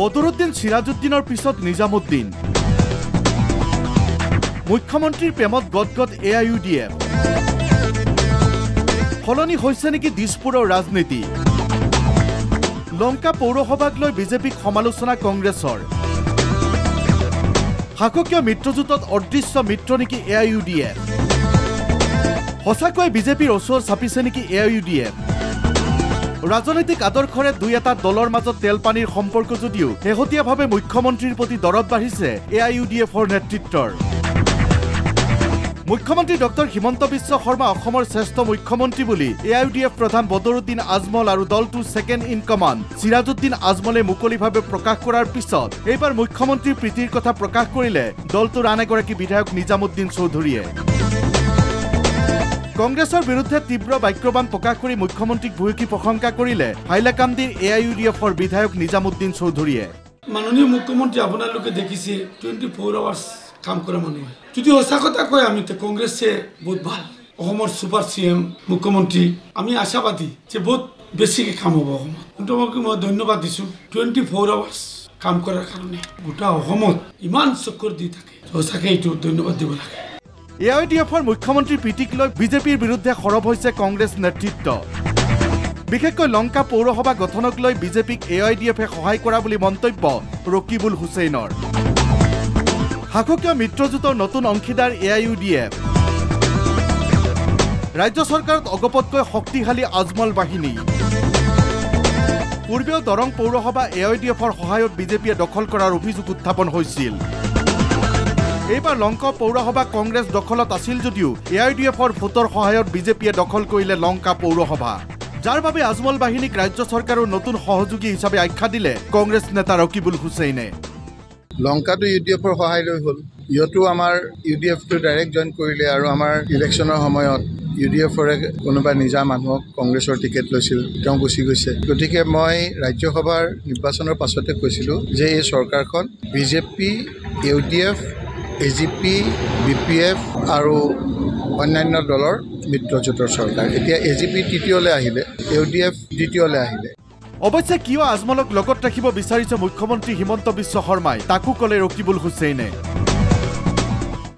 বদৰুদ্দিন চিৰাজুদ্দিনৰ পিছত নিজামুদ্দিন। মুখ্যমন্ত্ৰীৰ প্ৰেমত গদগদ A I U D F সলনি হৈছে নেকি দিছপুৰৰ ৰাজনীতি? লংকা পৌৰসভাক লৈ বিজেপিক সমালোচনা কংগ্ৰেছৰ। শাসকীয় মিত্ৰজোঁটত অদৃশ্য মিত্ৰ নেকি A I U D F সঁচাকৈ বিজেপিৰ ওচৰ চাপিছে নেকি A I U D F ৰাজনৈতিক আদৰ্শৰে দুই এটা দলৰ মাজত তেলপানীৰ সম্পৰ্ক যদিও শেহতীয়াভাৱে মুখ্যমন্ত্ৰীৰ প্ৰতি দৰদ বাঢ়িছে এ আই ইউ ডি এফৰ নেতৃত্বৰ। মুখ্যমন্ত্ৰী ডক্টৰ হিমন্ত বিশ্ব শৰ্মা অসমৰ শ্ৰেষ্ঠ মুখ্যমন্ত্ৰী বুলি এ আই ডি এফ প্ৰধান বদৰুদ্দিন আজমল আৰু দলটোৰ ছেকেণ্ড ইন কমাণ্ড চিৰাজুদ্দিন আজমলে মুকলিভাৱে প্ৰকাশ কৰাৰ পিছত এইবাৰ মুখ্যমন্ত্ৰীৰ প্ৰীতিৰ কথা প্ৰকাশ কৰিলে দলটোৰ আন এগৰাকী বিধায়ক নিজামুদ্দিন চৌধুৰীয়ে। কংগ্ৰেছৰ বিৰুদ্ধে তীব্ৰ বাক্যবান প্ৰকাশ কৰি মুখ্যমন্ত্ৰীক ভূয়সী প্ৰশংসা কৰিলে হাইলাকান্দিৰ এ আই ইউ ডি এফৰ বিধায়ক নিজামুদ্দিন চৌধুৰীয়ে। মাননীয় মুখ্যমন্ত্ৰী আপোনালোকে দেখিছে টুৱেণ্টি ফ'ৰ আৱাৰ্ছ কাম কৰা মানুহ যদি সঁচা কথা কয় আমি কংগ্ৰেছে বহুত ভাল। অসমৰ ছুপাৰ চি এম মুখ্যমন্ত্ৰী আমি আশাবাদী যে বহুত বেছিকৈ কাম হ'ব অসমত। মই মই ধন্যবাদ দিছোঁ টুৱেণ্টি ফ'ৰ আৱাৰ্ছ কাম কৰাৰ কাৰণে। গোটা অসমত ইমান চকুৰ দি থাকে। সঁচাকৈ এইটো ধন্যবাদ দিব লাগে। এ আই ডি এফৰ মুখ্যমন্ত্ৰীৰ প্ৰীতিক লৈ বিজেপিৰ বিৰুদ্ধে সৰব হৈছে কংগ্ৰেছ নেতৃত্ব। বিশেষকৈ লংকা পৌৰসভা গঠনক লৈ বিজেপিক এ আই ডি এফে সহায় কৰা বুলি মন্তব্য ৰকিবুল হুছেইনৰ। শাসকীয় মিত্ৰজোঁটৰ নতুন অংশীদাৰ A I U D F. ৰাজ্য চৰকাৰত অগপতকৈ শক্তিশালী আজমল বাহিনী। পূৰ্বেও দৰং পৌৰসভা এ আই ডি এফৰ সহায়ত বিজেপিয়ে দখল কৰাৰ অভিযোগ উত্থাপন হৈছিল। এইবাৰ লংকা পৌৰসভা কংগ্ৰেছ দখলত আছিল যদিও এ আই ডি এফৰ ভোটৰ সহায়ত বিজেপিয়ে দখল কৰিলে লংকা পৌৰসভা। যাৰ বাবে আজমল বাহিনীক ৰাজ্য চৰকাৰৰ নতুন সহযোগী হিচাপে আখ্যা দিলে কংগ্ৰেছ নেতা ৰকিবুল হুছেইনে লংকাটো ইউ ডি এফৰ সহায় লৈ হ'ল। ইহঁতো আমাৰ ইউ ডি এফটো ডাইৰেক্ট জইন কৰিলে আৰু আমাৰ ইলেকশ্যনৰ সময়ত ইউ ডি এফৰে কোনোবা নিজা মানুহক কংগ্ৰেছৰ টিকেট লৈছিল তেওঁ গুচি গৈছে। গতিকে মই ৰাজ্যসভাৰ নিৰ্বাচনৰ পাছতে কৈছিলোঁ যে এই চৰকাৰখন BJP U D F A G P B P F আৰু অন্যান্য দলৰ মিত্ৰজোঁটৰ চৰকাৰ। এতিয়া এ জি পি তৃতীয়লৈ আহিলে ইউ ডি এফ দ্বিতীয়লৈ আহিলে। অৱশ্যে কিয় আজমলক লগত ৰাখিব বিচাৰিছে মুখ্যমন্ত্ৰী হিমন্ত বিশ্ব শৰ্মাই? তাকো ক'লে ৰকিবুল হুছেইনে।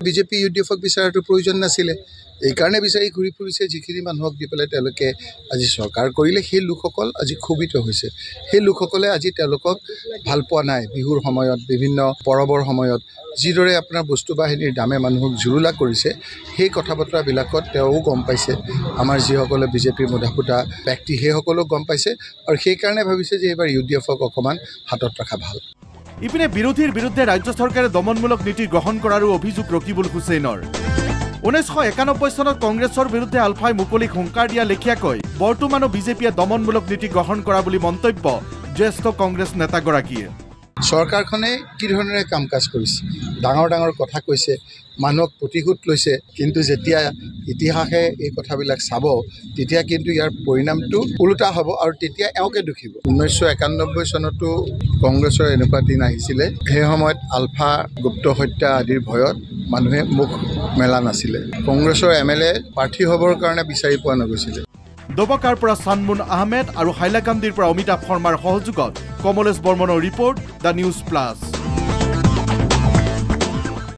বিজেপি ইউ ডি এফক বিচৰাটো প্ৰয়োজন নাছিলে। এইকাৰণে বিচাৰি ঘূৰি ফুৰিছে যিখিনি মানুহক দি পেলাই তেওঁলোকে আজি চৰকাৰ কৰিলে সেই লোকসকল আজি ক্ষোভিত হৈছে। সেই লোকসকলে আজি তেওঁলোকক ভাল পোৱা নাই। বিহুৰ সময়ত বিভিন্ন পৰৱৰ সময়ত যিদৰে আপোনাৰ বস্তু বাহিনীৰ দামে মানুহক জুৰুলা কৰিছে সেই কথা বতৰাবিলাকত তেওঁও গম পাইছে। আমাৰ যিসকলে বিজেপিৰ মুধাফুটা ব্যক্তি সেইসকলেও গম পাইছে আৰু সেইকাৰণে ভাবিছে যে এইবাৰ ইউ ডি এফক অকণমান হাতত ৰখা ভাল। ইপিনে বিৰোধীৰ বিৰুদ্ধে ৰাজ্য চৰকাৰে দমনমূলক নীতি গ্ৰহণ কৰাৰো অভিযোগ ৰকিবুল হুছেইনৰ। ঊনৈছশ একানব্বৈ চনত কংগ্ৰেছৰ বিৰুদ্ধে আলফাই মুকলিক হুংকাৰ দিয়া লেখীয়াকৈ বৰ্তমানো বিজেপিয়ে দমনমূলক নীতি গ্ৰহণ কৰা বুলি মন্তব্য জ্যেষ্ঠ কংগ্ৰেছ নেতাগৰাকীয়ে। চৰকাৰখনে কি ধৰণেৰে কাম কাজ কৰিছে? ডাঙৰ ডাঙৰ কথা কৈছে মানুহক প্ৰতিশোধ লৈছে কিন্তু যেতিয়া ইতিহাসে এই কথাবিলাক চাব তেতিয়া কিন্তু ইয়াৰ পৰিণামটো ওলোটা হ'ব আৰু তেতিয়া এওঁকে দুখিব। ঊনৈছশ একানব্বৈ চনতো কংগ্ৰেছৰ এনেকুৱা দিন আহিছিলে। সেই সময়ত আলফা গুপ্ত হত্যা আদিৰ ভয়ত মানুহে মুখ মেলা নাছিলে। কংগ্ৰেছৰ এম এল এ প্ৰাৰ্থী হ'বৰ কাৰণে বিচাৰি পোৱা নগৈছিলে। দবকাৰ পৰা চানমুন আহমেদ আৰু হাইলাকান্দিৰ পৰা অমিতাভ শৰ্মাৰ সহযোগত কমলেশ বৰ্মনৰ ৰিপৰ্ট দ্য নিউজ প্লাছ।